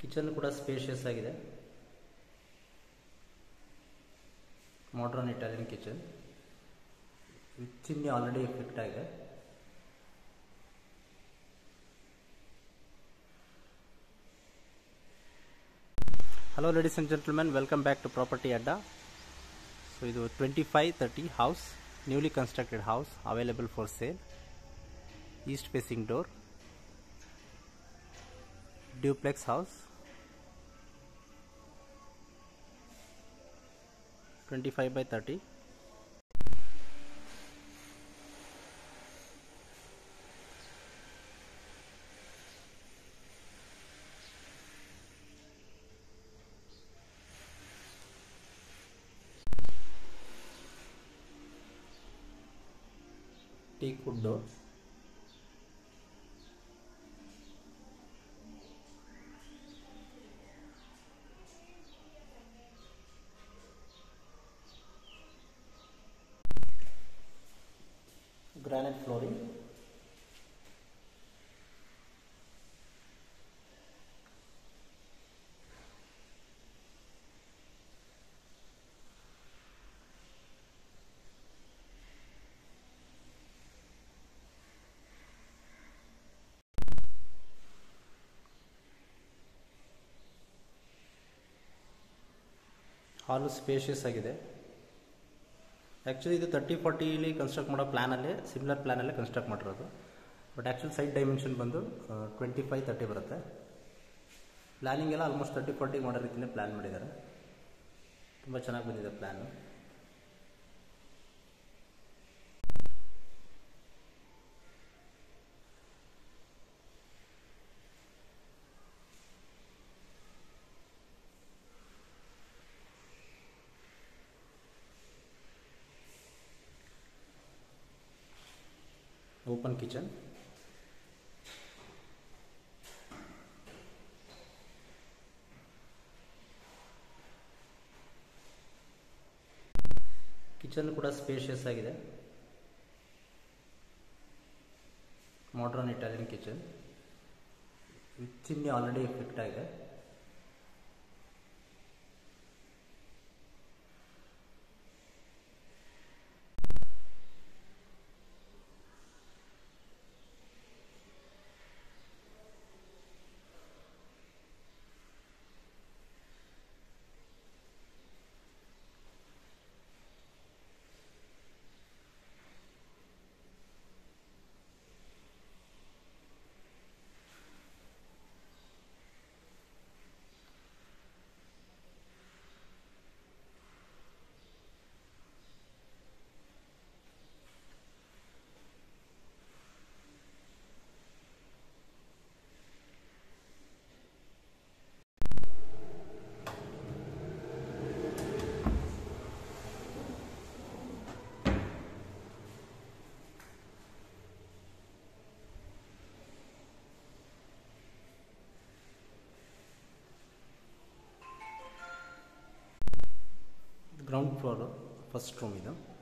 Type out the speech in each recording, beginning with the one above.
Kitchen ಕೂಡ spacious ಆಗಿದೆ. Modern Italian kitchen chimney already effect ಆಗಿದೆ. Hello ladies and gentlemen welcome back to property Adda so ಇದು twenty five thirty house newly constructed house available for sale east facing door duplex house twenty five by thirty teak wood door hall spacious ಆಗಿದೆ. Actually ಇದು thirty ಫಾರ್ಟಿಲಿ construct ಮಾಡೋ ಪ್ಲ್ಯಾನಲ್ಲೇ similar ಪ್ಲ್ಯಾನಲ್ಲೇ construct ಮಾಡಿರೋದು. But actually side dimension ಬಂದು twenty five thirty ಬರುತ್ತೆ. ಪ್ಲ್ಯಾನಿಂಗೆಲ್ಲ ಆಲ್ಮೋಸ್ಟ್ ತರ್ಟಿ ಫಾರ್ಟಿ ಮಾಡೋ ರೀತಿಯೇ ಪ್ಲ್ಯಾನ್ ಮಾಡಿದ್ದಾರೆ. ತುಂಬ ಚೆನ್ನಾಗಿ ಬಂದಿದೆ ಪ್ಲ್ಯಾನು kitchen. ಕಿಚನ್ ಕೂಡ ಸ್ಪೇಷಿಯಸ್ ಆಗಿದೆ. Modern Italian kitchen chimney already fit ಆಗಿದೆ. Ground floor first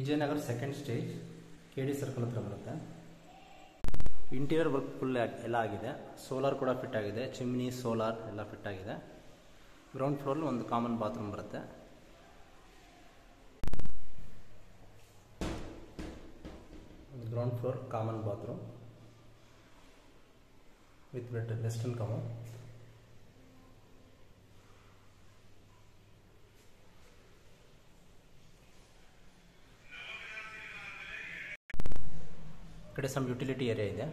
Vijayanagar second stage K D circle ಹತ್ರ ಬರುತ್ತೆ. ಇಂಟೀರಿಯರ್ ವರ್ಕ್ ಫುಲ್ ಎಲ್ಲ ಆಗಿದೆ. ಸೋಲಾರ್ ಕೂಡ ಫಿಟ್ ಆಗಿದೆ. ಚಿಮ್ನಿ ಸೋಲಾರ್ ಎಲ್ಲ ಫಿಟ್ ಆಗಿದೆ. ಗ್ರೌಂಡ್ ಫ್ಲೋರಲ್ಲಿ ಒಂದು ಕಾಮನ್ ಬಾತ್ರೂಮ್ ಬರುತ್ತೆ. Ground floor common bathroom with bed western commode ಕಡೆ ಸಮ್ ಯುಟಿಲಿಟಿ ಏರಿಯಾ ಇದೆ.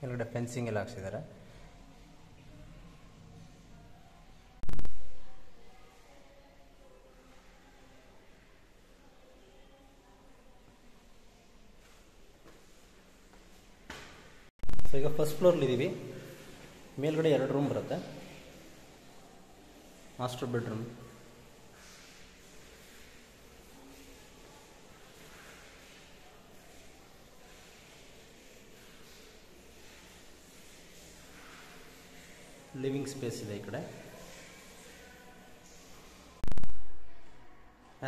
ಕೆಳಗಡೆ ಫೆನ್ಸಿಂಗ್ ಎಲ್ಲ ಹಾಕ್ಸಿದ್ದಾರೆ ಸೊ ಈಗ ಫಸ್ಟ್ ಫ್ಲೋರ್ಲಿದ್ದೀವಿ ಮೇಲ್ಗಡೆ ಎರಡು ರೂಮ್ ಬರುತ್ತೆ. ಮಾಸ್ಟರ್ ಬೆಡ್ರೂಮ್ ಲಿವಿಂಗ್ ಸ್ಪೇಸ್ ಇದೆ ಈ ಕಡೆ.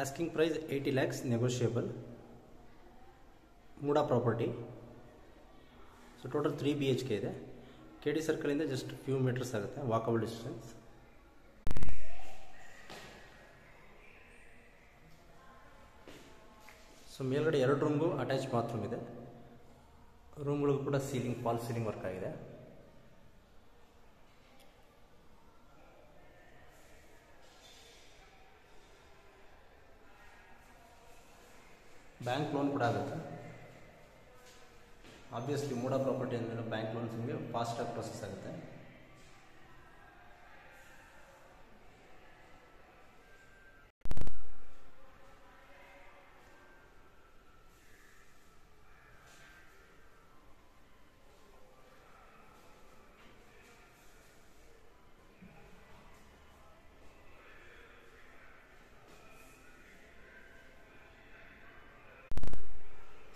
Asking price eighty lakhs negotiable MUDA property so total three B H K ಇದೆ. ಕೆ ಡಿ ಸರ್ಕಲಿಂದ ಜಸ್ಟ್ ಫ್ಯೂ ಮೀಟರ್ಸ್ ಆಗುತ್ತೆ ವಾಕಬಲ್ ಡಿಸ್ಟೆನ್ಸ್ ಸೊ ಮೇಲ್ಗಡೆ ಎರಡು ರೂಮ್ಗೂ ಅಟ್ಯಾಚ್ ಬಾತ್ರೂಮ್ ಇದೆ. ರೂಮ್ಗಳಿಗೂ ಕೂಡ ಸೀಲಿಂಗ್ ಫಾಲ್ ಸೀಲಿಂಗ್ ವರ್ಕ್ ಆಗಿದೆ. ಬ್ಯಾಂಕ್ ಲೋನ್ ಕೂಡ ಆಗುತ್ತೆ. ಆಬ್ವಿಯಸ್ಲಿ ಮೂಡ ಪ್ರಾಪರ್ಟಿ ಅಂದರೆ ಬ್ಯಾಂಕ್ ಲೋನ್ಸ್ ನಿಮಗೆ ಫಾಸ್ಟಾಗಿ ಪ್ರೊಸೆಸ್ ಆಗುತ್ತೆ.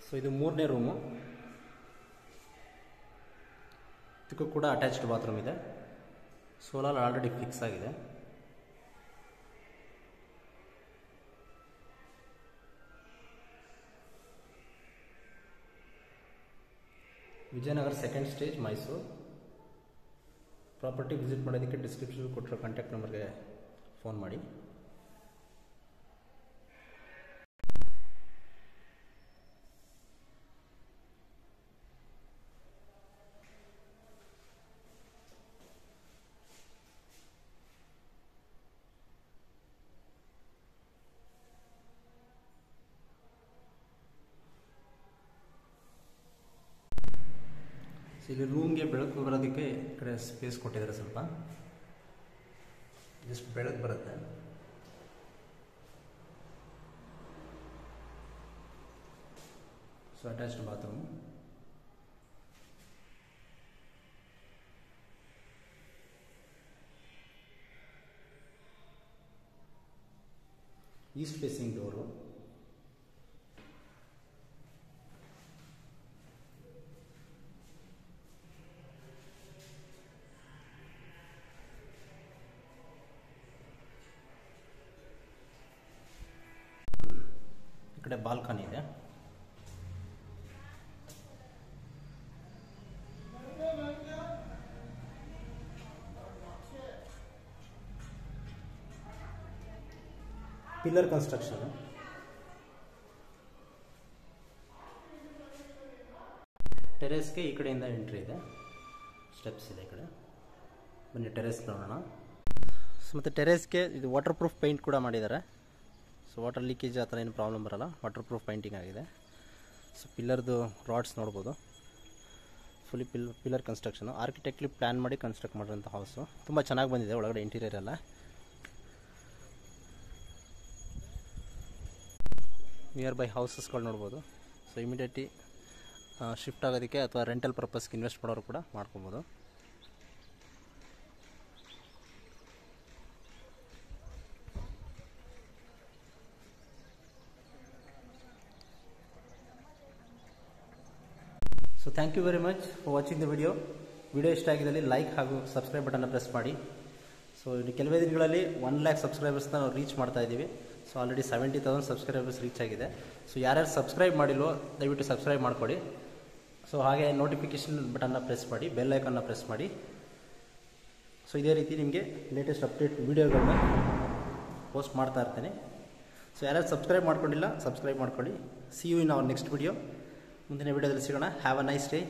ಸೊ ಇದು ಮೂರನೇ ರೂಮು ಇದಕ್ಕೂ ಕೂಡ ಅಟ್ಯಾಚ್ಡ್ ಬಾತ್ರೂಮ್ ಇದೆ. ಸೋಲಾರ್ ಆಲ್ರೆಡಿ ಫಿಕ್ಸ್ ಆಗಿದೆ. Vijayanagar second stage Mysuru property visit ಮಾಡೋದಕ್ಕೆ ಡಿಸ್ಕ್ರಿಪ್ಷನ್ ಕೊಟ್ಟಿರೋ ಕಾಂಟ್ಯಾಕ್ಟ್ ನಂಬರ್ಗೆ ಫೋನ್ ಮಾಡಿ. ಇಲ್ಲಿ ರೂಮ್ಗೆ ಬೆಳಕು ಬರೋದಕ್ಕೆ ಈ ಕಡೆ ಸ್ಪೇಸ್ ಕೊಟ್ಟಿದ್ದಾರೆ ಸ್ವಲ್ಪ. ಜಸ್ಟ್ ಬೆಳಕು ಬರುತ್ತೆ. So attached bathroom east facing door ಕಡೆ ಬಾಲ್ಕನಿ ಇದೆ. ಪಿಲ್ಲರ್ ಕನ್ಸ್ಟ್ರಕ್ಷನ್ ಟೆರೆಸ್ಗೆ ಈ ಕಡೆಯಿಂದ ಎಂಟ್ರಿ ಇದೆ. ಸ್ಟೆಪ್ಸ್ ಇದೆ ಈ ಕಡೆ. ಬನ್ನಿ ಟೆರೆಸ್ ನೋಡೋಣ. ಸೊ ಮತ್ತು ಟೆರೆಸ್ಗೆ ಇದು ವಾಟರ್ ಪ್ರೂಫ್ ಪೇಂಟ್ ಕೂಡ ಮಾಡಿದ್ದಾರೆ. ಸೊ ವಾಟರ್ ಲೀಕೇಜ್ ಆ ಥರ ಏನು ಪ್ರಾಬ್ಲಮ್ ಬರಲ್ಲ. ವಾಟರ್ ಪ್ರೂಫ್ ಪೈಂಟಿಂಗ್ ಆಗಿದೆ. ಸೊ ಪಿಲ್ಲರ್ದು ರಾಡ್ಸ್ ನೋಡ್ಬೋದು. ಫುಲ್ಲಿ ಪಿಲ್ ಪಿಲ್ಲರ್ ಕನ್ಸ್ಟ್ರಕ್ಷನು ಆರ್ಕಿಟೆಕ್ಟ್ಲಿ ಪ್ಲ್ಯಾನ್ ಮಾಡಿ ಕನ್ಸ್ಟ್ರಕ್ಟ್ ಮಾಡಿರೋಂಥ ಹೌಸು ತುಂಬ ಚೆನ್ನಾಗಿ ಬಂದಿದೆ ಒಳಗಡೆ ಇಂಟೀರಿಯರ್ ಎಲ್ಲ. ನಿಯರ್ ಬೈ ಹೌಸಸ್ಗಳು ನೋಡ್ಬೋದು ಸೊ ಇಮಿಡಿಯೇಟ್ಲಿ ಶಿಫ್ಟ್ ಆಗೋದಕ್ಕೆ ಅಥವಾ ರೆಂಟಲ್ ಪರ್ಪಸ್ಗೆ ಇನ್ವೆಸ್ಟ್ ಮಾಡೋರು ಕೂಡ ಮಾಡ್ಕೊಬೋದು. So thank you very much for watching the video video ಇಷ್ಟ ಆಗಿದ್ದಲ್ಲಿ ಲೈಕ್ ಹಾಗೂ ಸಬ್ಸ್ಕ್ರೈಬ್ ಬಟನ್ನ ಪ್ರೆಸ್ ಮಾಡಿ. ಸೊ ಇನ್ನು ಕೆಲವೇ ದಿನಗಳಲ್ಲಿ ಒನ್ ಲ್ಯಾಕ್ ಸಬ್ಸ್ಕ್ರೈಬರ್ಸ್ನ ನಾವು ರೀಚ್ ಮಾಡ್ತಾ ಇದ್ದೀವಿ. So already seventy thousand subscribers reach ಆಗಿದೆ. ಸೊ ಯಾರ್ಯಾರು ಸಬ್ಸ್ಕ್ರೈಬ್ ಮಾಡಿಲ್ವೋ, ದಯವಿಟ್ಟು ಸಬ್ಸ್ಕ್ರೈಬ್ ಮಾಡಿಕೊಡಿ. ಸೊ ಹಾಗೆ ನೋಟಿಫಿಕೇಷನ್ ಬಟನ್ನ ಪ್ರೆಸ್ ಮಾಡಿ ಬೆಲ್ ಐಕನ್ನ ಪ್ರೆಸ್ ಮಾಡಿ. ಸೊ ಇದೇ ರೀತಿ ನಿಮಗೆ ಲೇಟೆಸ್ಟ್ ಅಪ್ಡೇಟ್ ವೀಡಿಯೋಗಳನ್ನ ಪೋಸ್ಟ್ ಮಾಡ್ತಾ ಇರ್ತೇನೆ. ಸೊ ಯಾರ್ಯಾರು ಸಬ್ಸ್ಕ್ರೈಬ್ ಮಾಡ್ಕೊಂಡಿಲ್ಲ ಸಬ್ಸ್ಕ್ರೈಬ್ ಮಾಡ್ಕೊಳ್ಳಿ. See you in our next video ಮುಂದಿನ ವಿಡಿಯೋದಲ್ಲಿ ಸಿಗೋಣ ಹ್ಯಾವ್ ಅ ನೈಸ್ ಡೇ